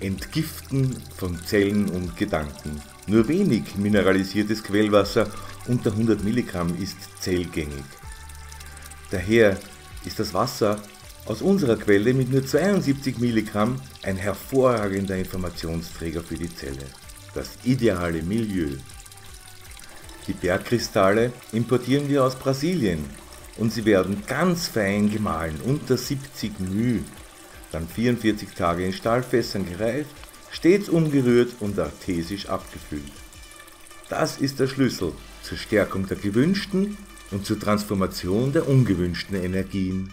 Entgiften von Zellen und Gedanken. Nur wenig mineralisiertes Quellwasser unter 100 Milligramm ist zellgängig. Daher ist das Wasser aus unserer Quelle mit nur 72 Milligramm ein hervorragender Informationsträger für die Zelle. Das ideale Milieu. Die Bergkristalle importieren wir aus Brasilien und sie werden ganz fein gemahlen, unter 70 μ, dann 44 Tage in Stahlfässern gereift, stets ungerührt und artesisch abgefüllt. Das ist der Schlüssel zur Stärkung der gewünschten und zur Transformation der ungewünschten Energien.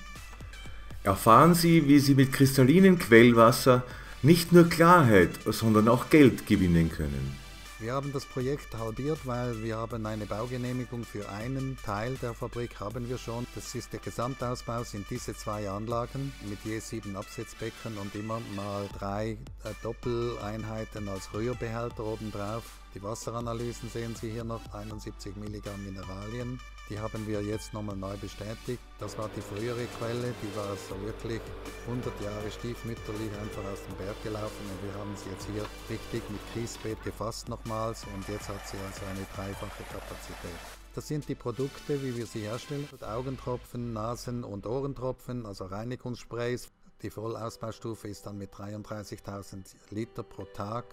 Erfahren Sie, wie Sie mit kristallinem Quellwasser nicht nur Klarheit, sondern auch Geld gewinnen können. Wir haben das Projekt halbiert, weil wir haben eine Baugenehmigung für einen Teil der Fabrik haben wir schon. Das ist der Gesamtausbau, sind diese zwei Anlagen mit je sieben Absetzbecken und immer mal drei äh, Doppeleinheiten als Rührbehälter obendrauf. Die Wasseranalysen sehen Sie hier noch, 71 Milligramm Mineralien. Die haben wir jetzt nochmal neu bestätigt. Das war die frühere Quelle, die war so wirklich 100 Jahre stiefmütterlich einfach aus dem Berg gelaufen und wir haben sie jetzt hier richtig mit Kiesbett gefasst nochmals und jetzt hat sie also eine dreifache Kapazität. Das sind die Produkte, wie wir sie herstellen. Augentropfen, Nasen- und Ohrentropfen, also Reinigungssprays. Die Vollausbaustufe ist dann mit 33.000 Liter pro Tag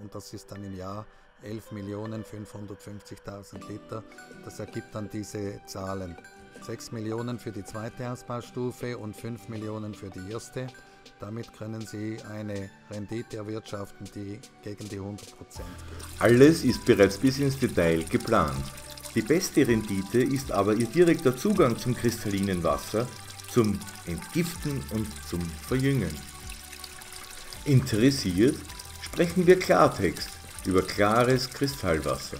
und das ist dann im Jahr 11.550.000 Liter. Das ergibt dann diese Zahlen. 6 Millionen für die zweite Ausbaustufe und 5 Millionen für die erste. Damit können Sie eine Rendite erwirtschaften, die gegen die 100% geht. Alles ist bereits bis ins Detail geplant. Die beste Rendite ist aber Ihr direkter Zugang zum kristallinen Wasser, zum Entgiften und zum Verjüngen. Interessiert? Sprechen wir Klartext über klares Kristallwasser.